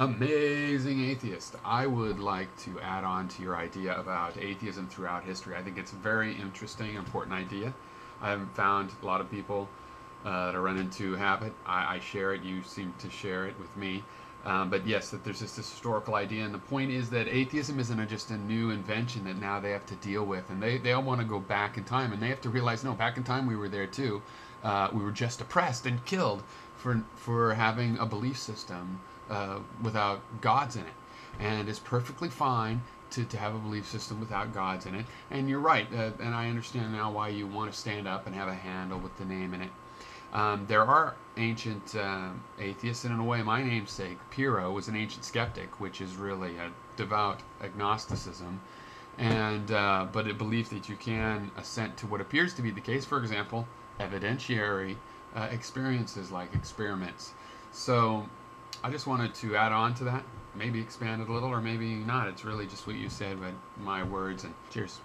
Amazing atheist. I would like to add on to your idea about atheism throughout history. I think it's a very interesting, important idea. I haven't found a lot of people uh, that I run into have it. I, I, share it. You seem to share it with me. Um, but yes, that there's just this historical idea, and the point is that atheism isn't just a new invention that now they have to deal with, and they, they all want to go back in time, and they have to realize, no, back in time we were there too. Uh, we were just oppressed and killed for for having a belief system uh, without gods in it, and it's perfectly fine to, to have a belief system without gods in it. And you're right, uh, and I understand now why you want to stand up and have a handle with the name in it. Um, there are ancient uh, atheists, and in a way, my namesake, Pyrrho, was an ancient skeptic, which is really a devout agnosticism, and uh, but it believes that you can assent to what appears to be the case. For example, evidentiary uh, experiences like experiments. So, I just wanted to add on to that, maybe expand it a little, or maybe not. It's really just what you said, but my words. And cheers.